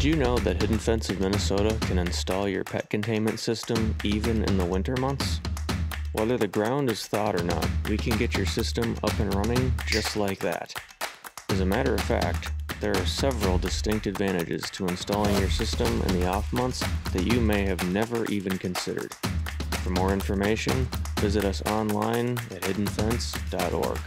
Did you know that Hidden Fence of Minnesota can install your pet containment system even in the winter months? Whether the ground is thawed or not, we can get your system up and running just like that. As a matter of fact, there are several distinct advantages to installing your system in the off months that you may have never even considered. For more information, visit us online at hiddenfence.org.